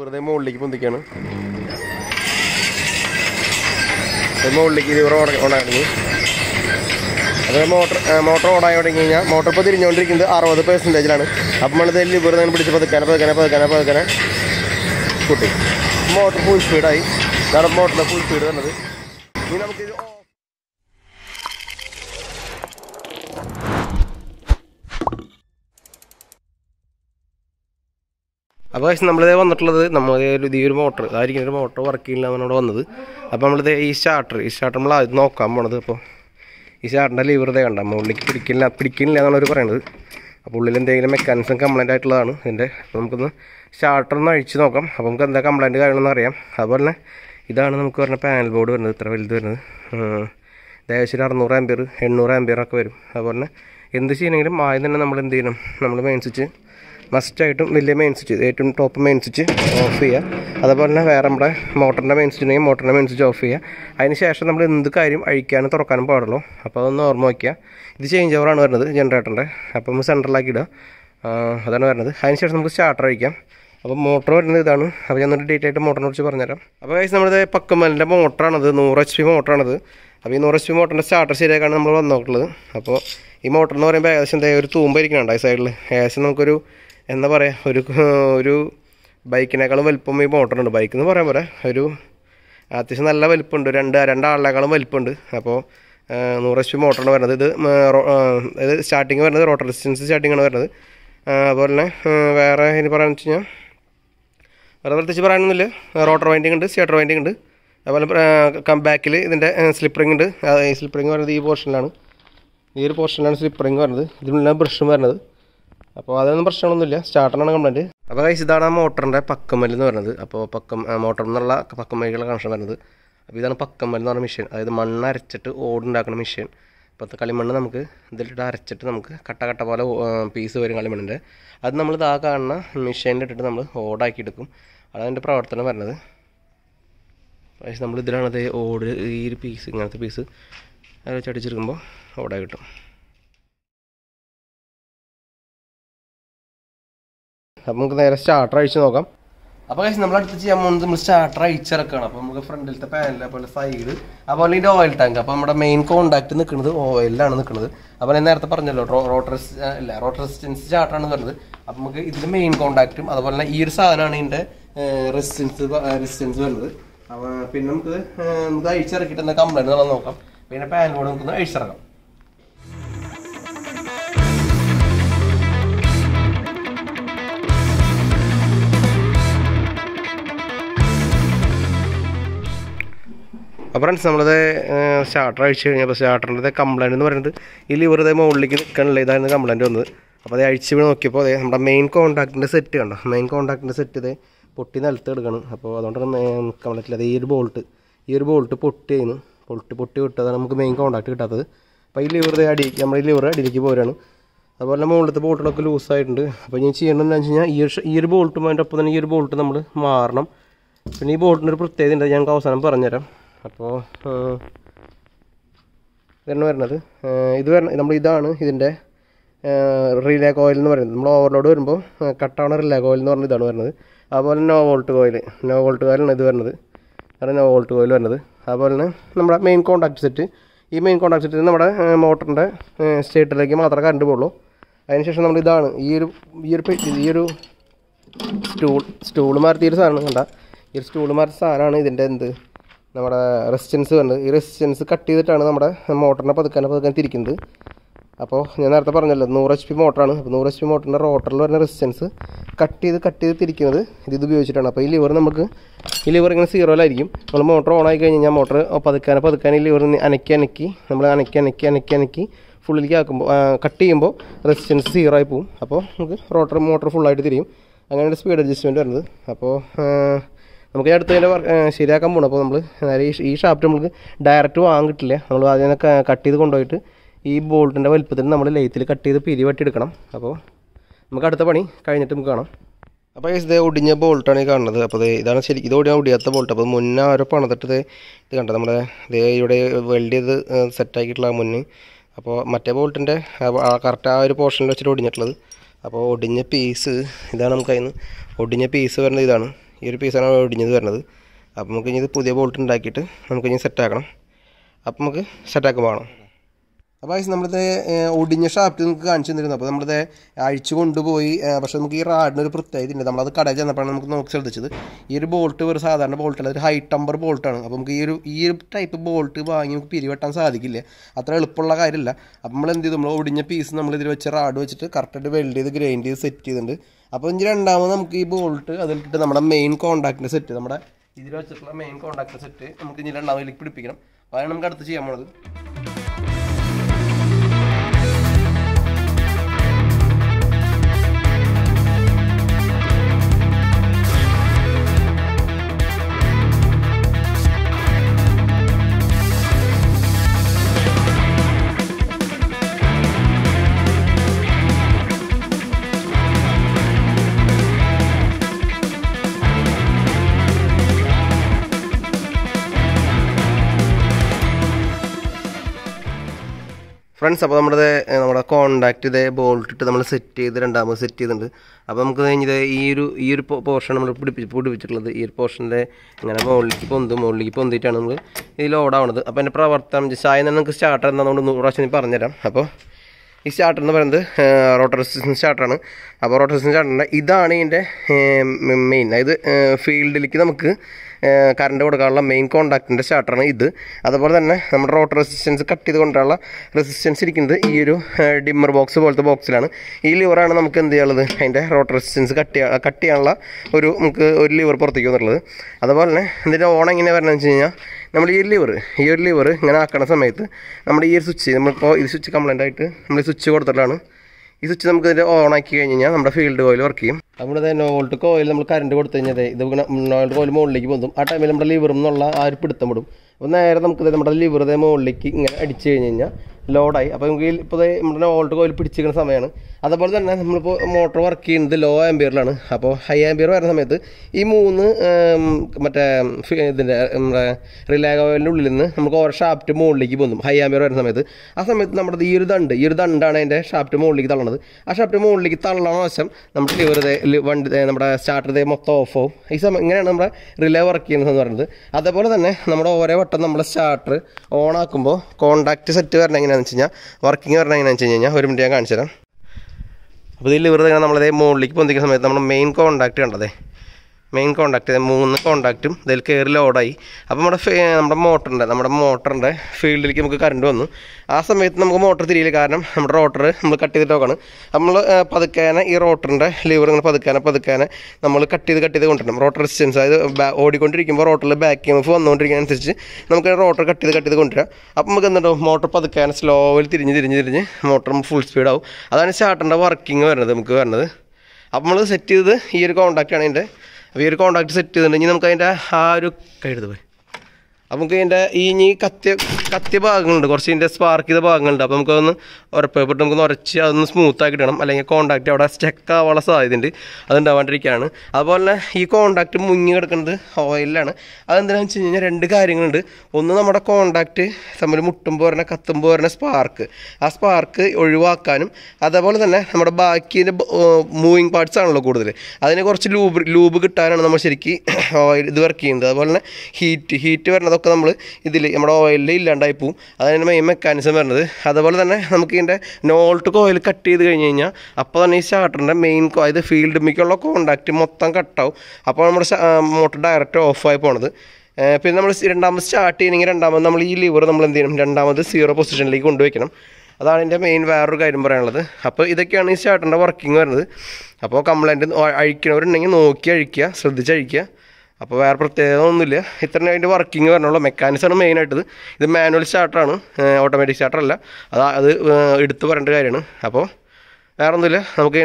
വെറുതെ മുകളിലേക്ക് പൊന്തിക്കാണ്. മുകളിലേക്ക് ഓടാക്കി അത് മോട്ടർ മോട്ടർ ഓടായി തുടങ്ങി കഴിഞ്ഞാൽ മോട്ടർ ഇപ്പോൾ തിരിഞ്ഞുകൊണ്ടിരിക്കുന്നത് അറുപത് പെർസെന്റേജിലാണ് അപ്പം നമ്മളിത് ലിവർ തന്നെ പിടിച്ച് പതുക്കാനെ പതുക്കാനെ പതുക്കാനെ പതുക്കാനെ കൂട്ടി. മോട്ടർ ഫുൾ സ്പീഡായി കാരണം മോട്ടറിന്റെ ഫുൾ സ്പീഡ് വന്നത്. ഇനി നമുക്കിത് അപ്പോൾ പക്ഷേ നമ്മളിതേ വന്നിട്ടുള്ളത് നമ്മൾ ഈ ഒരു മോട്ടർ അതായിരിക്കും ഒരു മോട്ടർ വർക്ക് ചെയ്യില്ല നമ്മുടെ വന്നത്. അപ്പോൾ നമ്മളിത് ഈ സ്റ്റാർട്ടർ ഈ സ്റ്റാർട്ടർ നമ്മൾ ആദ്യം നോക്കാൻ പോണത് അപ്പോൾ ഈ സ്റ്റാർട്ടറിന്റെ ഇതേ കണ്ട? മുകളിലേക്ക് പിടിക്കില്ല പിടിക്കില്ല എന്നാണ് അവർ പറയുന്നത് അപ്പോൾ ഉള്ളിൽ എന്തെങ്കിലും മെക്കാനിസം കംപ്ലൈന്റ് ആയിട്ടുള്ളതാണ് ഇതിന്റെ അപ്പോൾ നമുക്കൊന്ന് സ്റ്റാർട്ടർ ഒന്ന് അഴിച്ച് നോക്കാം. അപ്പോൾ നമുക്ക് എന്താ കംപ്ലൈന്റ് കാര്യങ്ങളൊന്നും അറിയാം. അതുപോലെ തന്നെ ഇതാണ് നമുക്ക് പറഞ്ഞ പാനൽ ബോർഡ് വരുന്നത്. ഇത്ര വലുത് വരുന്നത്. ഏകദേശം അറുന്നൂറ് ആമ്പിയർ എണ്ണൂറ് ഒക്കെ വരും. അതുപോലെ തന്നെ എന്ത് ചെയ്യണമെങ്കിലും ആദ്യം തന്നെ നമ്മൾ എന്ത് ചെയ്യണം നമ്മൾ സ്വിച്ച് മസ്റ്റായിട്ടും വലിയ മെയിൻ സ്വിച്ച് ഏറ്റവും ടോപ്പ് മെയിൻ സ്വിച്ച് ഓഫ് ചെയ്യുക അതുപോലെ തന്നെ വേറെ നമ്മുടെ മോട്ടറിന്റെ മെയിൻ സ്വിച്ച് ഉണ്ടെങ്കിൽ മോട്ടറിന്റെ മെയിൻ സ്വിച്ച് ഓഫ് ചെയ്യുക അതിന് ശേഷം നമ്മൾ എന്ത് കാര്യം അഴിക്കാനും തുറക്കാനും പാടുള്ളൂ. അപ്പോൾ അതൊന്ന് ഓർമ്മ വയ്ക്കുക ഇത് ചേഞ്ച് ഓവറാണ് വരുന്നത് ജനറേറ്ററിന്റെ അപ്പം നമ്മൾ സെൻട്രലാക്കി ഇടുക. അതാണ് വരുന്നത്. അതിന് ശേഷം നമുക്ക് സ്റ്റാർട്ടർ അഴിക്കാം. അപ്പോൾ മോട്ടർ വരുന്നത് ഇതാണ്. അപ്പോൾ ഞാൻ ഒരു ഡീറ്റെയിൽ ആയിട്ട് മോട്ടറിനെ കുറിച്ച് പറഞ്ഞുതരാം. അപ്പോൾ കഴിച്ച് നമ്മുടെ പക്കമ്മലിന്റെ മോട്ടറാണത് നൂറ് എച്ച് പി മോട്ടറാണത് അപ്പോൾ ഈ നൂറ് എച്ച് പി മോട്ടറിന്റെ സ്റ്റാർട്ടർ ശരിയാക്കാണ് നമ്മൾ വന്നോട്ടുള്ളത് അപ്പോൾ ഈ മോട്ടർ എന്ന് പറയുമ്പോൾ ഏകദേശം എന്താ ഒരു തൂമ്പായിരിക്കണം ഇരിക്കുന്നുണ്ട് ഈ സൈഡിൽ ഏകദേശം നമുക്കൊരു എന്താ പറയുക ഒരു ഒരു ബൈക്കിനേക്കാളും വലിപ്പം ഈ മോട്ടറുണ്ട്. ബൈക്ക് എന്ന് പറയാൻ പോരാ ഒരു അത്യാവശ്യം നല്ല വലിപ്പമുണ്ട് രണ്ട് രണ്ടാളിനേക്കാളും വലിപ്പമുണ്ട് അപ്പോൾ നൂറ് എച്ച് പി മോട്ടറാണ് വരുന്നത്. ഇത് ഇത് സ്റ്റാർട്ടിങ് വരുന്നത് റോട്ടർ റെസിസ്റ്റൻസ് സ്റ്റാർട്ടിംഗ് ആണ് വരുന്നത്. അതുപോലെ തന്നെ വേറെ ഇനി പറയാന്ന് വെച്ച് കഴിഞ്ഞാൽ വേറെ പ്രത്യേകിച്ച് പറയാനൊന്നുമില്ല. റോട്ടർ വൈൻഡിങ് ഉണ്ട് സ്റ്റേറ്റർ വൈൻഡിങ് ഉണ്ട്. അതുപോലെ ബാക്കിൽ ഇതിന്റെ സ്ലിപ്പറിംഗ് ഉണ്ട്. ഈ വരുന്നത് ഈ പോർഷനിലാണ് ഈ ഒരു പോർഷനിലാണ് സ്ലിപ്പറിംഗ് വരുന്നത് ഇതിനുള്ള ബ്രഷും വരുന്നത്. അപ്പോൾ അതൊന്നും പ്രശ്നങ്ങളൊന്നുമില്ല. സ്റ്റാർട്ടറാണ് കംപ്ലൈന്റ് അപ്പോൾ കൈസ് ഇതാണ് ആ മോട്ടറിന്റെ പക്കമ്മൽ എന്ന് പറയുന്നത്. അപ്പോൾ പക്കം മോട്ടറിൽ നിന്നുള്ള പക്കമ്മലികളുടെ കണക്ഷൻ വരുന്നത്. അപ്പോൾ ഇതാണ് പക്കമ്മൽ എന്ന് പറഞ്ഞ മെഷീൻ അതായത് മണ്ണ് അരച്ചിട്ട് ഓടുണ്ടാക്കുന്ന മെഷീൻ ഇപ്പോഴത്തെ കളിമണ്ണ് നമുക്ക് ഇതിലിട്ട് അരച്ചിട്ട് നമുക്ക് കട്ട കട്ട പോലെ പീസ് വരും കളിമണ്ണിന്റെ അത് നമ്മൾ ഇതാ കാണുന്ന മെഷീനിൽ ഇട്ടിട്ട് നമ്മൾ ഓടാക്കി എടുക്കും അതാണ് അതിന്റെ പ്രവർത്തനം വരുന്നത്. പക്ഷേ നമ്മൾ ഓട് ഈ ഒരു പീസ് ഇങ്ങനത്തെ പീസ് അത് വെച്ച് അടിച്ചെടുക്കുമ്പോൾ ഓടായി കിട്ടും. അപ്പോൾ നമുക്ക് നേരെ സ്റ്റാർട്ടർ അഴിച്ച് നോക്കാം. അപ്പോൾ കഴിച്ച് നമ്മൾ അടുത്ത് ചെയ്യാൻ പോകുന്നത് നമ്മൾ സ്റ്റാർട്ടർ അഴിച്ചിറക്കണം. അപ്പോൾ നമുക്ക് ഫ്രണ്ടിലത്തെ പാനൽ അതുപോലെ സൈഡ് അതുപോലെ ഇതിന്റെ ഓയിൽ ടാങ്ക് അപ്പോൾ നമ്മുടെ മെയിൻ കോണ്ടാക്ട് നിൽക്കുന്നത് ഓയിലാണ് നിൽക്കുന്നത്. അപ്പോൾ ഞാൻ നേരത്തെ പറഞ്ഞല്ലോ റോട്ടർ ഇല്ല റോട്ടർ റെസിസ്റ്റൻസ് സ്റ്റാർട്ടാണ് പറഞ്ഞത്. അപ്പോൾ നമുക്ക് ഇതിന്റെ മെയിൻ കോണ്ടാക്റ്റും അതുപോലെ തന്നെ ഈ ഒരു സാധനമാണ് ഇതിന്റെ റെസിസ്റ്റൻസ് റെസിസ്റ്റൻസ് വരുന്നത്. അപ്പോൾ പിന്നെ നമുക്ക് നമുക്ക് അഴിച്ചിറക്കിയിട്ട് എന്താ കംപ്ലൈന്റ് നോക്കാം. പിന്നെ പാനൽ പാനലോട് നമുക്കൊന്ന് അഴിച്ചിറക്കാം. ഫ്രണ്ട്സ് നമ്മളത് സ്റ്റാർട്ടർ അഴിച്ച് കഴിഞ്ഞപ്പോൾ സ്റ്റാർട്ടറിന്റെ കംപ്ലൈന്റ് എന്ന് പറയുന്നത് ഈ ലിവർ മുകളിലേക്ക് നിൽക്കണില്ല? ഇതായിരുന്നു കംപ്ലൈന്റ് വന്നത്. അപ്പോൾ അത് അഴിച്ച് വീണ് നോക്കിയപ്പോൾ അതെ നമ്മുടെ മെയിൻ കോൺടാക്റ്റിന്റെ സെറ്റ് കണ്ടോ? മെയിൻ കോൺടാക്റ്റിന്റെ സെറ്റ് ഇത് പൊട്ടി നിലത്ത് എടുക്കണം അപ്പോൾ അതുകൊണ്ടാണ് നിൽക്കാൻ പറ്റില്ല അത് ഈ ഒരു ബോൾട്ട് ഈ ഒരു ബോൾട്ട് പൊട്ടിയായിരുന്നു പൊട്ടി പൊട്ടി വിട്ടതാണ് നമുക്ക് മെയിൻ കോൺടാക്റ്റ് കിട്ടാത്തത്. അപ്പോൾ ഈ ലിവർ അടി നമ്മുടെ ഈ ലിവർ അടിയിലേക്ക് പോരാണ്. അതുപോലെ മുകളിലത്തെ ബോൾട്ടുകളൊക്കെ ലൂസായിട്ടുണ്ട് അപ്പോൾ ഞാൻ ചെയ്യേണ്ടതെന്ന് വെച്ച് കഴിഞ്ഞാൽ ഈ ഒരു ഈ ഒരു ബോൾട്ടും അതിന്റെ ഒപ്പം തന്നെ ഈ ഒരു ബോൾട്ട് നമ്മൾ മാറണം. പിന്നെ ഈ ബോൾട്ടിന്റെ ഒരു പ്രത്യേകത ഉണ്ട് ഞങ്ങൾക്ക് അവസാനം പറഞ്ഞുതരാം. അപ്പോൾ ഇതാണ് വരുന്നത്. ഇത് വരണ നമ്മൾ ഇതാണ് ഇതിന്റെ റിലേ കോയിൽ എന്ന് പറയുന്നത്. നമ്മൾ ഓവർലോഡ് വരുമ്പോൾ കട്ടാവണ റിലേ കോയിൽ എന്ന് പറഞ്ഞ ഇതാണ് വരുന്നത്. അതുപോലെ no volt coil no volt കോയിലാണ് ഇത് വരുന്നത്. അതാണ് നോ വോൾട്ട് കോയിൽ വരുന്നത്. അതുപോലെ തന്നെ നമ്മുടെ മെയിൻ കോൺടാക്ട് സെറ്റ് ഈ മെയിൻ കോൺടാക്ട് സെറ്റ് നമ്മുടെ മോട്ടറിന്റെ സ്റ്റേറ്റിലേക്ക് മാത്രമേ കറണ്ട് പോകുള്ളൂ അതിനുശേഷം നമ്മൾ ഇതാണ് ഈ ഒരു ഈ ഒരു ഈ ഒരു സ്റ്റൂൾ സ്റ്റൂൾ മാറ്റിയൊരു സാധനം കണ്ട. ഈ ഒരു സ്റ്റൂൾ മാറ്റിയ സാധനമാണ് ഇതിന്റെ എന്ത്? നമ്മുടെ റെസിസ്റ്റൻസ് വരുന്നത്. ഈ റെസിസ്റ്റൻസ് കട്ട് ചെയ്തിട്ടാണ് നമ്മുടെ മോട്ടറിനെ പതുക്കാൻ പതുക്കാൻ തിരിക്കുന്നത്. അപ്പോൾ ഞാൻ നേരത്തെ പറഞ്ഞല്ലോ നൂറ് എച്ച് പി മോട്ടറാണ് അപ്പോൾ നൂറ് എച്ച് പി മോട്ടറിന്റെ റോട്ടറിൽ വരുന്ന റെസിസ്റ്റൻസ് കട്ട് ചെയ്ത് കട്ട് ചെയ്ത് തിരിക്കുന്നത് ഇത് ഉപയോഗിച്ചിട്ടാണ്. അപ്പോൾ ഈ ലിവർ നമുക്ക് ഈ ലിവർ ഇങ്ങനെ സീറോയിലായിരിക്കും നമ്മൾ മോട്ടർ ഓൺ ആയി കഴിഞ്ഞ് കഴിഞ്ഞാൽ മോട്ടർ പതുക്കാൻ പതുക്കാൻ ഈ ലിവർ അനക്കി അനക്കി നമ്മൾ അനക്കി അനക്കി അനക്കി അനക്കി ഫുള്ളിലേക്ക് ആക്കുമ്പോൾ കട്ട് ചെയ്യുമ്പോൾ റെസിസ്റ്റൻസ് സീറോ ആയി പോകും അപ്പോൾ നമുക്ക് റോട്ടർ മോട്ടർ ഫുള്ളായിട്ട് തിരിയും. അങ്ങനെയാണ് സ്പീഡ് അഡ്ജസ്റ്റ്മെന്റ് വരുന്നത്. അപ്പോൾ നമുക്ക് അടുത്തതിന്റെ വർക്ക് ശരിയാക്കാൻ പോകണം അപ്പോൾ നമ്മൾ ഈ ഷാഫ്റ്റ് നമുക്ക് ഡയറക്റ്റ് വാങ്ങാൻ കിട്ടില്ല. നമ്മൾ അതിനെ കട്ട് ചെയ്ത് കൊണ്ടുപോയിട്ട് ഈ ബോൾട്ടിന്റെ വലുപ്പത്തിൽ നമ്മൾ ലൈത്തിൽ കട്ട് ചെയ്ത് പിരിവട്ടി എടുക്കണം അപ്പോൾ നമുക്ക് അടുത്ത പണി കഴിഞ്ഞിട്ട് നമുക്ക് കാണാം. അപ്പോൾ ഇത് ഒടിഞ്ഞ ബോൾട്ടാണ് ഈ കാണുന്നത്. അപ്പോൾ ഇതാണ് ശരി ഇത് ഒടിയാൻ ഒടിയാത്ത ബോൾട്ട്. അപ്പോൾ മുന്നേ ആരോ പണിതിട്ട് ഇത് കണ്ടത് നമ്മുടെ ദേ ഇവിടെ വെൽഡ് ചെയ്ത് സെറ്റാക്കിയിട്ടുള്ള മുന്നേ. അപ്പോൾ മറ്റേ ബോൾട്ടിന്റെ കറക്റ്റ് ആ ഒരു പോർഷനിൽ വെച്ചിട്ട് ഒടിഞ്ഞിട്ടുള്ളത്. അപ്പോൾ ഒടിഞ്ഞ പീസ് ഇതാണ് നമുക്ക് അതിന് ഒടിഞ്ഞ പീസ് വരുന്നത് ഇതാണ്. ഈ ഒരു പീസാണ് ഒടിഞ്ഞത് വരുന്നത്. അപ്പോൾ നമുക്ക് ഇനി ഇത് പുതിയ ബോൾട്ട് ഉണ്ടാക്കിയിട്ട് നമുക്ക് ഇനി സെറ്റാക്കണം അപ്പോൾ നമുക്ക് സെറ്റാക്കുമ്പോൾ വേണം അപ്പോൾ നമ്മളിത് ഒടിഞ്ഞ ഷാഫ്റ്റ് നമുക്ക് കാണിച്ചു തന്നിരുന്നു. അപ്പോൾ നമ്മളിത് അഴിച്ചു കൊണ്ടുപോയി പക്ഷേ നമുക്ക് ഈ റാഡിന് ഒരു പ്രത്യേകത ഉണ്ട് നമ്മളത് കടയിൽ ചെന്നപ്പോഴാണ് നമുക്ക് നോക്കി ശ്രദ്ധിച്ചത്. ഈ ഒരു ബോൾട്ട് ഒരു സാധാരണ ബോൾട്ടല്ല ഒരു ഹൈ ടമ്പർ ബോൾട്ടാണ് അപ്പോൾ നമുക്ക് ഈ ഒരു ഈ ഒരു ടൈപ്പ് ബോൾട്ട് വാങ്ങി നമുക്ക് പിരിവെട്ടാൻ സാധിക്കില്ല. അത്ര എളുപ്പമുള്ള കാര്യമില്ല. അപ്പോൾ നമ്മൾ എന്ത് ചെയ്തു? നമ്മൾ ഒടിഞ്ഞ പീസ് നമ്മൾ ഇതിൽ വെച്ച് റാഡ് വെച്ചിട്ട് കറക്റ്റായിട്ട് വെൽഡ് ചെയ്ത് ഗ്രൈൻഡ് ചെയ്ത് സെറ്റ് ചെയ്തിട്ടുണ്ട്. അപ്പോൾ ഇനി രണ്ടാമത് നമുക്ക് ഈ ബോൾട്ട് അതിലിട്ട് നമ്മുടെ മെയിൻ കോൺടാക്റ്റിന്റെ സെറ്റ് നമ്മുടെ ഇതിൽ വെച്ചിട്ടുള്ള മെയിൻ കോൺടാക്റ്റ് സെറ്റ് നമുക്ക് ഇനി രണ്ടാമതിലേക്ക് പിടിപ്പിക്കണം. അതാണ് നമുക്ക് അടുത്ത് ചെയ്യാൻ പോണത്. ഫ്രണ്ട്സ് അപ്പോൾ നമ്മുടെ നമ്മുടെ കോണ്ടാക്ട് ഇതേ ബോൾട്ട് ഇട്ട് നമ്മൾ സെറ്റ് ചെയ്ത് രണ്ടാമത് സെറ്റ് ചെയ്തിട്ടുണ്ട്. അപ്പോൾ നമുക്ക് കഴിഞ്ഞത് ഈ ഒരു ഈ ഒരു പോർഷൻ നമ്മൾ പിടിപ്പിച്ച് പിടിപ്പിച്ചിട്ടുള്ളത് ഈ ഒരു പോർഷന്റെ ഇങ്ങനെ മുകളിലേക്ക് പൊന്തും മുകളിലേക്ക് പൊന്തിയിട്ടാണ് നമ്മൾ ഈ ലോഡാവണത് അപ്പോൾ എന്റെ പ്രവർത്തനം ചായ നമുക്ക് സ്റ്റാർട്ടർ എന്താണെന്ന് പ്രാവശ്യം പറഞ്ഞുതരാം. അപ്പോൾ ഈ സ്റ്റാർട്ടർ എന്ന് പറയുന്നത് റോട്ടർ റെസിസ്റ്റൻസ് സ്റ്റാർട്ടറാണ് അപ്പോൾ റോട്ടർ റെസിസ്റ്റൻസ് സ്റ്റാർട്ടറിന്റെ ഇതാണ് ഇതിന്റെ മെയിൻ. അതായത് ഫീൽഡിലേക്ക് നമുക്ക് കറണ്ട് കൊടുക്കാനുള്ള മെയിൻ കോണ്ടാക്റ്റിന്റെ സ്റ്റാർട്ടറാണ് ഇത്. അതുപോലെ തന്നെ നമ്മുടെ റോട്ടർ റെസിസ്റ്റൻസ് കട്ട് ചെയ്ത് കൊണ്ടുള്ള റെസിസ്റ്റൻസ് ഇരിക്കുന്നത് ഈ ഒരു ഡിമ്മർ ബോക്സ് പോലത്തെ ബോക്സിലാണ് ഈ ലിവറാണ് നമുക്ക് എന്ത് ചെയ്യാനുള്ളത്? അതിന്റെ റോട്ടർ റെസിസ്റ്റൻസ് കട്ട് ചെയ്യാൻ കട്ട് ചെയ്യാനുള്ള ഒരു നമുക്ക് ഒരു ലിവർ പുറത്തേക്ക് വന്നിട്ടുള്ളത്. അതുപോലെ തന്നെ ഇതിന്റെ ഓൺ എങ്ങനെ വരണമെന്ന് വെച്ച് കഴിഞ്ഞാൽ നമ്മൾ ഈ ലിവർ ഈ ഒരു ലിവർ ഇങ്ങനെ ആക്കണ സമയത്ത് നമ്മുടെ ഈ ഒരു സ്വിച്ച് നമ്മളിപ്പോൾ ഈ സ്വിച്ച് കംപ്ലൈന്റ് ആയിട്ട് നമ്മൾ ഈ സ്വിച്ച് കൊടുത്തിട്ടാണ് ഈ സ്വിച്ച് നമുക്ക് ഇതിന്റെ ഓൺ ആക്കി കഴിഞ്ഞ് കഴിഞ്ഞാൽ നമ്മുടെ ഫീൽഡ് കോയിൽ വർക്ക് ചെയ്യും. നമ്മുടെ നോൾട്ട് കോയിൽ നമ്മൾ കറണ്ട് കൊടുത്തു കഴിഞ്ഞാൽ ഇത് നോൾട്ട് കോയിൽ മുകളിലേക്ക് പോകും ആ ടൈമിൽ നമ്മുടെ ലിവറിൽ നിന്നുള്ള ആ ഒരു പിടുത്തം വിടും അപ്പോൾ നേരെ നമുക്ക് നമ്മുടെ ലിവർ മുകളിലേക്ക് ഇങ്ങനെ അടിച്ച് കഴിഞ്ഞ് കഴിഞ്ഞാൽ ലോഡായി അപ്പോൾ നമുക്ക് ഇപ്പോൾ നമ്മുടെ ഓൾഡ് കോയിൽ പിടിച്ചിരിക്കുന്ന സമയമാണ് അതുപോലെ തന്നെ നമ്മളിപ്പോൾ മോട്ടോർ വർക്ക് ചെയ്യുന്നത് ലോ ആംബിയറിലാണ് അപ്പോൾ ഹൈ ആംബിയർ വരുന്ന സമയത്ത് ഈ മൂന്ന് മറ്റേ ഇതിന്റെ നമ്മുടെ റിലാഗ് ഓയിലിന്റെ ഉള്ളിൽ നിന്ന് നമുക്ക് ഓരോ ഷാഫ്റ്റ് മുകളിലേക്ക് പോകും ഹൈ ആംബിയർ വരുന്ന സമയത്ത്. ആ സമയത്ത് നമ്മുടെ ഈ ഒരു ദണ്ട് ഈ ഒരു ദണ്ടാണ് അതിന്റെ ഷാഫ്റ്റ് മുകളിലേക്ക് തള്ളണത്. ആ ഷാഫ്റ്റ് മുകളിലേക്ക് തള്ളണ വശം നമ്മുടെ ലിവർ വണ്ടി നമ്മുടെ സ്റ്റാർട്ടർ മൊത്തം ഓഫ് ആവും. ഈ സമയം ഇങ്ങനെയാണ് നമ്മുടെ റിലേ വർക്ക് ചെയ്യുന്നത് എന്ന് പറയുന്നത്. അതേപോലെ തന്നെ നമ്മുടെ ഓരോ വട്ടം നമ്മുടെ സ്റ്റാർട്ടർ ഓൺ ആക്കുമ്പോൾ കോൺടാക്റ്റ് സെറ്റ് വരണം എങ്ങനെയാണെന്ന് വെച്ച് കഴിഞ്ഞാൽ വർക്കിംഗ് പറഞ്ഞാൽ എങ്ങനെയാണെന്ന് വെച്ച് കഴിഞ്ഞാൽ ഒരു മിനിറ്റ് ഞാൻ കാണിച്ചു തരാം അപ്പോൾ ഇതിൽ വെറുതെ നമ്മളതേ മുകളിലേക്ക് പൊന്തിക്കുന്ന സമയത്ത് നമ്മുടെ മെയിൻ കോൺടാക്റ്റ് കണ്ടതേ മെയിൻ കോണ്ടാക്ട് മൂന്ന് കോണ്ടാക്റ്റും ഇതിൽ കയറി ലോഡായി അപ്പോൾ നമ്മുടെ നമ്മുടെ മോട്ടറിന്റെ നമ്മുടെ മോട്ടറിന്റെ ഫീൽഡിലേക്ക് നമുക്ക് കറണ്ട് വന്നു. ആ സമയത്ത് നമുക്ക് മോട്ടർ തിരിയില്ല. കാരണം നമ്മുടെ റോട്ടർ നമ്മൾ കട്ട് ചെയ്തിട്ട് നോക്കണം. നമ്മൾ പതുക്കാനെ ഈ റോട്ടറിന്റെ ലിവർ ഇങ്ങനെ പതുക്കാനെ പതുക്കാനെ നമ്മൾ കട്ട് ചെയ്ത് കട്ട് ചെയ്ത് കൊണ്ടുവരണം റോട്ടർ റെസിസ്റ്റൻസ് അതായത് ഓടിക്കൊണ്ടിരിക്കുമ്പോൾ റോട്ടറിൽ ബാക്ക് എം എഫ് വന്നുകൊണ്ടിരിക്കുന്നതനുസരിച്ച് നമുക്ക് റോട്ടർ കട്ട് ചെയ്ത് കട്ട് ചെയ്ത് കൊണ്ടുവരാം. അപ്പോൾ നമുക്ക് എന്തുണ്ടാവും മോട്ടർ പതുക്കാനെ സ്ലോവിൽ തിരിഞ്ഞ് തിരിഞ്ഞ് തിരിഞ്ഞ് മോട്ടർ ഫുൾ സ്പീഡ് ആവും. അതാണ് സ്റ്റാർട്ടറിന്റെ വർക്കിംഗ് വരുന്നത് നമുക്ക് വരുന്നത്. അപ്പോൾ നമ്മൾ സെറ്റ് ചെയ്തത് ഈ ഒരു കോണ്ടാക്റ്റാണ് ഇതിന്റെ. അപ്പോൾ ഈ ഒരു കോൺടാക്ട് സെറ്റ് ചെയ്തിട്ടുണ്ടെങ്കിൽ നമുക്ക് അതിന്റെ ആ ഒരു കഴുത് പോയി. അപ്പോൾ നമുക്ക് ഇതിന്റെ ഈ ഇനി കത്തിയ കത്തിയ ഭാഗങ്ങളുണ്ട്. കുറച്ച് ഇതിന്റെ സ്പാർക്ക് ചെയ്ത ഭാഗങ്ങളുണ്ട്. അപ്പോൾ നമുക്കതൊന്ന് ഉറപ്പിട്ട് നമുക്ക് ഉരച്ച് അതൊന്ന് സ്മൂത്ത് ആക്കി ഇടണം അല്ലെങ്കിൽ കോൺടാക്റ്റ് അവിടെ സ്റ്റക്ക് ആവാനുള്ള സാധ്യതയുണ്ട്. അതുണ്ടാവാണ്ടിരിക്കുകയാണ്. അതുപോലെ തന്നെ ഈ കോൺടാക്റ്റ് മുങ്ങി കിടക്കുന്നത് ഓയിലാണ് അതെന്തിനാണെന്ന് വെച്ച് കഴിഞ്ഞാൽ രണ്ട് കാര്യങ്ങളുണ്ട്. ഒന്ന് നമ്മുടെ കോൺടാക്റ്റ് തമ്മിൽ മുട്ടുമ്പോൾ വരണ കത്തുമ്പോൾ വരണ സ്പാർക്ക് ആ സ്പാർക്ക് ഒഴിവാക്കാനും അതേപോലെ തന്നെ നമ്മുടെ ബാക്കിന്റെ മൂവിങ് പാർട്സ് ആണല്ലോ കൂടുതൽ അതിന് കുറച്ച് ലൂബ് ലൂബ് കിട്ടാനാണ് നമ്മൾ ശരിക്കും ഓയിൽ ഇത് വർക്ക് ചെയ്യുന്നത്. അതുപോലെ തന്നെ ഹീറ്റ് ഹീറ്റ് വരുന്നതൊക്കെ നമ്മൾ ഇതിൽ നമ്മുടെ ഓയിലിൽ ഇല്ലാണ്ടായി പോവും അതാണ് മെയിൻ മെക്കാനിസം വരുന്നത് അതുപോലെ തന്നെ നമുക്ക് ഇതിന്റെ നോൾട്ട് കോയിൽ കട്ട് ചെയ്ത് കഴിഞ്ഞ് കഴിഞ്ഞാൽ അപ്പോൾ തന്നെ ഈ സ്റ്റാർട്ടറിന്റെ മെയിൻ അതായത് ഫീൽഡ് മിക്കുള്ള കോണ്ടാക്റ്റ് മൊത്തം കട്ടാവും അപ്പോൾ നമ്മുടെ മോട്ടർ ഡയറക്റ്റ് ഓഫായി പോണത് പിന്നെ നമ്മൾ രണ്ടാമത് സ്റ്റാർട്ട് ചെയ്യണമെങ്കിൽ രണ്ടാമത് നമ്മൾ ഈ ലിവർ നമ്മൾ എന്ത് ചെയ്യണം രണ്ടാമത് സീറോ പൊസിഷനിലേക്ക് കൊണ്ടുവയ്ക്കണം അതാണ് എന്റെ മെയിൻ വേറൊരു കാര്യം പറയാനുള്ളത് അപ്പോൾ ഇതൊക്കെയാണ് ഈ സ്റ്റാർട്ടറിന്റെ വർക്കിംഗ് വരുന്നത് അപ്പോൾ കംപ്ലൈന്റ് അഴിക്കണവരുണ്ടെങ്കിൽ നോക്കി അഴിക്കുക ശ്രദ്ധിച്ച് അഴിക്കുക അപ്പോൾ വേറെ പ്രത്യേകത ഒന്നുമില്ല. ഇത്രയും അതിന്റെ വർക്കിംഗ് വരണുള്ളൂ മെക്കാനിക്സാണ് മെയിനായിട്ടത് ഇത് മാനുവൽ സ്റ്റാർട്ടറാണ് ഓട്ടോമാറ്റിക് സ്റ്റാർട്ടർ അല്ല. അത് അത് എടുത്ത് പറയേണ്ട കാര്യമാണ്. അപ്പോൾ വേറെ ഒന്നുമില്ല നമുക്ക്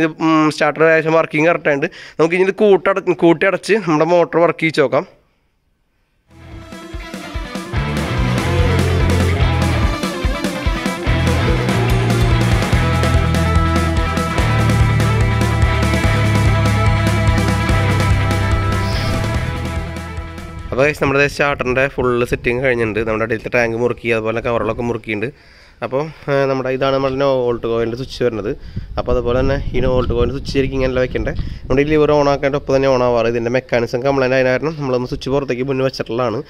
ഇത് സ്റ്റാർട്ടർ ഏകദേശം വർക്കിംഗ് കറക്റ്റായിട്ട് നമുക്ക് ഇനി ഇത് കൂട്ടട കൂട്ടി അടച്ച് നമ്മുടെ മോട്ടോർ വർക്ക് ചെയ്യിച്ച് നോക്കാം. അപ്പോൾ നമ്മുടെ സ്റ്റാർട്ടറിന്റെ ഫുള്ള് സെറ്റിങ് കഴിഞ്ഞിട്ടുണ്ട്. നമ്മുടെ അടിയിലത്തെ ടാങ്ക് മുറുക്കി അതുപോലെ കവറുകളൊക്കെ മുറുക്കിയിട്ടുണ്ട്. അപ്പോൾ നമ്മുടെ ഇതാണ് നമ്മുടെ നോ വോൾട്ട് കോയിന്റെ സ്വിച്ച് വരുന്നത്. അപ്പോൾ അതുപോലെ തന്നെ ഈ നോ വോൾട്ട് കോയിന്റെ സ്വിച്ച് ശരിക്കും ഇങ്ങനെ വെക്കേണ്ടത് നമ്മുടെ ഈ ലിവർ ഓൺ ആക്കേണ്ട ഒപ്പം തന്നെ ഓൺ ആവാറ്. ഇതിന്റെ മെക്കാനിസം കംപ്ലൈന്റ് ആയ കാരണം നമ്മളൊന്ന് സ്വിച്ച് പുറത്തേക്ക് മുന്നേ വെച്ചിട്ടുള്ളതാണ്.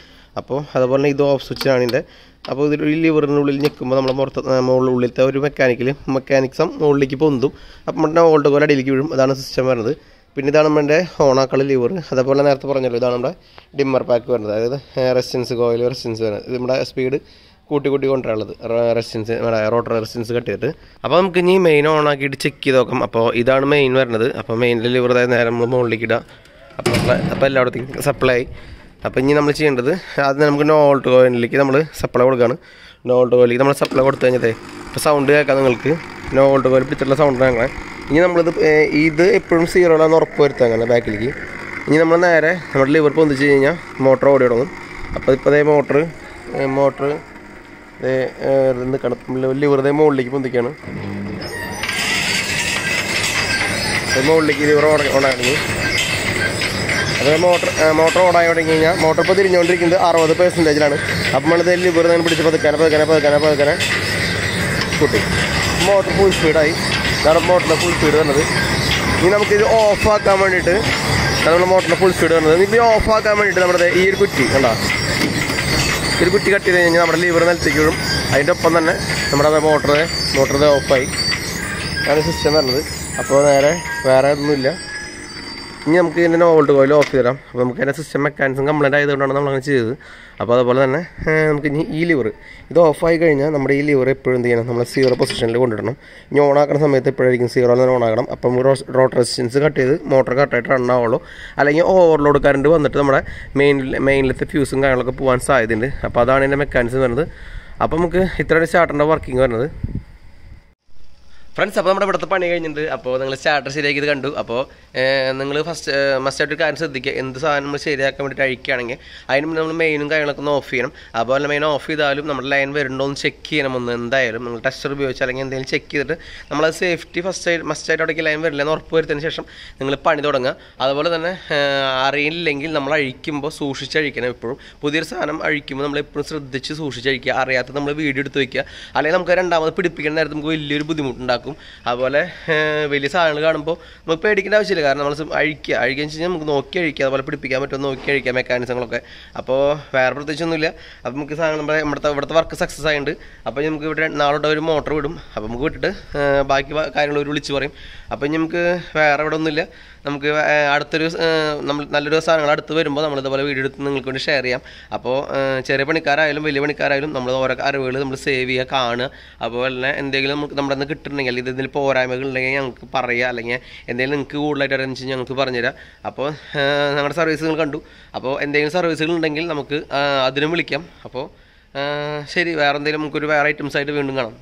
അപ്പോൾ അതുപോലെ തന്നെ ഇത് ഓഫ് സ്വിച്ചാണ് ഇതിന്റെ. അപ്പോൾ ഇതിൽ ഈ ലിവറിന്റെ ഉള്ളിൽ ഞെക്കുമ്പോൾ നമ്മൾ പുറത്ത് മുകളിൽ ഉള്ളിലത്തെ ഒരു മെക്കാനിക്കൽ മെക്കാനിക്സം മുകളിലേക്ക് പൊന്തും. അപ്പോൾ നമ്മുടെ വോൾട്ട് കോയിൽ അടിയിലേക്ക് വീഴും. അതാണ് സിസ്റ്റം വരുന്നത്. പിന്നെ ഇതാണ് നമ്മുടെ ഓണാക്കളി ലിവർ. അതേപോലെ നേരത്തെ പറഞ്ഞല്ലോ ഇതാണ് നമ്മുടെ ഡിമ്മർ പാക്ക് വരുന്നത്. അതായത് റെസിസ്റ്റൻസ് കോയിൽ റെസിസ്റ്റൻസ് വരുന്നത് ഇത് നമ്മുടെ സ്പീഡ് കൂട്ടി കൂട്ടി കൊണ്ടുവരാനുള്ളത്. റെസിസ്റ്റൻസ് നമ്മുടെ റോട്ടർ റെസിസ്റ്റൻസ് കട്ട് ചെയ്തിട്ട്. അപ്പോൾ നമുക്ക് ഇനി മെയിൻ ഓൺ ആക്കിയിട്ട് ചെക്ക് ചെയ്ത് നോക്കാം. അപ്പോൾ ഇതാണ് മെയിൻ വരുന്നത്. അപ്പോൾ മെയിനിൽ ലിവർ അതായത് നേരെ നമ്മൾ മുകളിലേക്ക് ഇടുക അപ്പോൾ അപ്പോൾ എല്ലായിടത്തേക്കും സപ്ലൈ ആയി അപ്പോൾ ഇനി നമ്മൾ ചെയ്യേണ്ടത് ആദ്യം നമുക്ക് നോൾട്ട് കോയിനിലേക്ക് നമ്മൾ സപ്ലൈ കൊടുക്കുകയാണ് നോൾട്ട് കോയിലേക്ക് നമ്മൾ സപ്ലൈ കൊടുത്തു കഴിഞ്ഞതേ ഇപ്പോൾ സൗണ്ട് കേൾക്കാം നിങ്ങൾക്ക്. നോൾട്ട് കോയിൽ പിടിച്ചിട്ടുള്ള സൗണ്ട് ഞങ്ങളെ. ഇനി നമ്മളിത് ഇത് എപ്പോഴും സീറോ ആണെന്ന് ഉറപ്പ് വരുത്താം അങ്ങനെ ബാക്കിലേക്ക്. ഇനി നമ്മൾ നേരെ നമ്മുടെ ലിവർ പൊന്തിച്ച് കഴിഞ്ഞാൽ മോട്ടർ ഓടി തുടങ്ങും. അപ്പോൾ ഇപ്പോൾ അതേ മോട്ടർ മോട്ടർ നിൽക്കണം ലിവർ ഇതേ മുകളിലേക്ക് പൊന്തിക്കുകയാണ് മുകളിലേക്ക് ലിവർ ഓടാണെങ്കിൽ അപ്പോൾ മോട്ടർ മോട്ടർ ഓടായി തുടങ്ങി കഴിഞ്ഞാൽ മോട്ടർ ഇപ്പോൾ തിരിഞ്ഞുകൊണ്ടിരിക്കുന്നത് അറുപത് പെർസെന്റേജിലാണ് അപ്പം നമ്മളിത് ലിവർ തന്നെ പിടിച്ച് പതുക്കാനെ പതുക്കാനെ പതുക്കാനെ പതുക്കാനെ. കൂട്ടി. മോട്ടർ ഫുൾ സ്പീഡായി ഇതാണ് മോട്ടറിന്റെ ഫുൾ സ്പീഡ് വരുന്നത് ഇനി നമുക്കിത് ഓഫാക്കാൻ വേണ്ടിയിട്ട് നമ്മുടെ മോട്ടറിന്റെ ഫുൾ സ്പീഡ് വരുന്നത് ഇനി ഓഫാക്കാൻ വേണ്ടിയിട്ട് നമ്മുടെ ഈ ഒരു കുറ്റി കണ്ടോ? ഒരു കുറ്റി കട്ട് ചെയ്ത് കഴിഞ്ഞാൽ നമ്മുടെ ലിവർ നിലത്തേക്ക് അതിന്റെ ഒപ്പം തന്നെ നമ്മുടെ മോട്ടർ മോട്ടർ ഓഫായി അതാണ് സിസ്റ്റം വരുന്നത് അപ്പോൾ നേരെ വേറെ ഒന്നുമില്ല. ഇനി നമുക്ക് ഇതിന്റെ വോൾട്ട് കോയിൽ ഓഫ് ചെയ്ത് അപ്പോൾ നമുക്ക് അതിന്റെ സിസ്റ്റം മെക്കാനിസം കംപ്ലൈന്റ് ആയതുകൊണ്ടാണ് നമ്മൾ അങ്ങനെ ചെയ്തത്. അപ്പോൾ അതുപോലെ തന്നെ നമുക്ക് ഇനി ഈ ലിവർ ഇത് ഓഫായി കഴിഞ്ഞാൽ നമ്മുടെ ഈ ലിവർ എപ്പോഴും എന്ത് ചെയ്യണം? നമ്മൾ സീറോ പൊസിഷനിൽ കൊണ്ടിടണം ഇനി ഓൺ ആക്കുന്ന സമയത്ത് എപ്പോഴായിരിക്കും സീറോ തന്നെ ഓൺ ആക്കണം അപ്പം റോട്ട് റെസിസ്റ്റൻസ് കട്ട് ചെയ്ത് മോട്ടർ കട്ടായിട്ട് റൺ ആവുള്ളൂ. അല്ലെങ്കിൽ ഓവർലോഡ് കറണ്ട് വന്നിട്ട് നമ്മുടെ മെയിൻ മെയിനിലത്തെ ഫ്യൂസും കാര്യങ്ങളൊക്കെ പോകാൻ സാധ്യതയുണ്ട്. അപ്പോൾ അതാണ് ഇതിന്റെ മെക്കാനിസം വരുന്നത്. അപ്പോൾ നമുക്ക് ഇത്രയാണ് സ്റ്റാർട്ടറിന്റെ വർക്കിംഗ് വരുന്നത്. ഫ്രണ്ട്സ് അപ്പോൾ നമ്മുടെ ഇവിടുത്തെ പണി കഴിഞ്ഞിട്ടുണ്ട്. അപ്പോൾ നിങ്ങൾ സ്റ്റാർട്ടർ ശരിയാക്കിയത് കണ്ടു. അപ്പോൾ നിങ്ങൾ ഫസ്റ്റ് മസ്റ്റായിട്ട് ഒരു കാര്യം ശ്രദ്ധിക്കുക എന്ത് സാധനം നമ്മൾ ശരിയാക്കാൻ വേണ്ടിയിട്ട് അഴിക്കുകയാണെങ്കിൽ അതിന് മുന്നേ നമ്മൾ മെയിനും കാര്യങ്ങളൊക്കെ ഒന്ന് ഓഫ് ചെയ്യണം. അതുപോലെ മെയിൻ ഓഫ് ചെയ്താലും നമ്മുടെ ലൈൻ വരുന്നുണ്ടോ എന്ന് ചെക്ക് ചെയ്യണം ഒന്ന്. എന്തായാലും നിങ്ങൾ ടെസ്റ്റർ ഉപയോഗിച്ച് അല്ലെങ്കിൽ എന്തെങ്കിലും ചെക്ക് ചെയ്തിട്ട് നമ്മൾ സേഫ്റ്റി ഫസ്റ്റ് ആയിട്ട് മസ്റ്റായിട്ട് അവിടേക്ക് ലൈൻ വരില്ല എന്ന് ഉറപ്പ് വരുത്തതിന് ശേഷം നിങ്ങൾ പണി തുടങ്ങുക. അതുപോലെ തന്നെ അറിയില്ലെങ്കിൽ നമ്മൾ അഴിക്കുമ്പോൾ സൂക്ഷിച്ച് അഴിക്കണം എപ്പോഴും. പുതിയൊരു സാധനം അഴിക്കുമ്പോൾ നമ്മൾ എപ്പോഴും ശ്രദ്ധിച്ച് സൂക്ഷിച്ച് അഴിക്കുക. അറിയാത്ത നമ്മൾ വീഡിയോ എടുത്ത് വയ്ക്കുക അല്ലെങ്കിൽ നമുക്ക് രണ്ടാമത് പിടിപ്പിക്കുന്ന നേരത്ത് നമുക്ക് വലിയൊരു ബുദ്ധിമുട്ടുണ്ടാക്കും. അതുപോലെ വലിയ സാധനങ്ങൾ കാണുമ്പോൾ നമുക്ക് പേടിക്കേണ്ട ആവശ്യമില്ല. കാരണം നമ്മൾ അഴിക്കുക. അഴിക്കുക വെച്ച് കഴിഞ്ഞാൽ നമുക്ക് നോക്കി അഴിക്കുക അതുപോലെ പിടിപ്പിക്കാൻ പറ്റുമോ നോക്കി അഴിക്കുക മെക്കാനിസങ്ങളൊക്കെ. അപ്പോൾ വേറെ പ്രത്യേകിച്ചൊന്നുമില്ല. അപ്പോൾ നമുക്ക് സാധനം നമ്മുടെ ഇവിടുത്തെ ഇവിടുത്തെ വർക്ക് സക്സസ് ആയിട്ടുണ്ട്. അപ്പോൾ നമുക്ക് ഇവിടെ നാളോട്ട് ഒരു മോട്ടർ വിടും. അപ്പോൾ നമുക്ക് വിട്ടിട്ട് ബാക്കി കാര്യങ്ങൾ ഒരു വിളിച്ച് പറയും. അപ്പോൾ നമുക്ക് വേറെ ഇവിടെ ഒന്നുമില്ല. നമുക്ക് അടുത്തൊരു നമ്മൾ നല്ലൊരു സാധനങ്ങൾ അടുത്ത് വരുമ്പോൾ നമ്മളിതുപോലെ വീഡിയോ എടുത്ത് നിങ്ങൾക്ക് വേണ്ടി ഷെയർ ചെയ്യാം. അപ്പോൾ ചെറിയ പണിക്കാരായാലും വലിയ പണിക്കാരായാലും നമ്മൾ ഓരോ അറിവുകൾ നമ്മൾ സേവ് ചെയ്യുക കാണുക. അതുപോലെ തന്നെ എന്തെങ്കിലും നമുക്ക് നമ്മുടെ നിന്ന് കിട്ടുന്നുണ്ടെങ്കിൽ ഇത് ഇതിൽ പോരായ്മകൾ ഉണ്ടെങ്കിൽ ഞങ്ങൾക്ക് പറയുക അല്ലെങ്കിൽ എന്തെങ്കിലും നിങ്ങൾക്ക് കൂടുതലായിട്ട് അറിയാൻ ഞങ്ങൾക്ക് പറഞ്ഞുതരാം. അപ്പോൾ ഞങ്ങളുടെ സർവീസുകൾ കണ്ടു. അപ്പോൾ എന്തെങ്കിലും സർവീസുകൾ ഉണ്ടെങ്കിൽ നമുക്ക് അതിനും വിളിക്കാം. അപ്പോൾ ശരി വേറെ എന്തെങ്കിലും നമുക്കൊരു വേറെ ഐറ്റംസ് ആയിട്ട് വീണ്ടും കാണാം.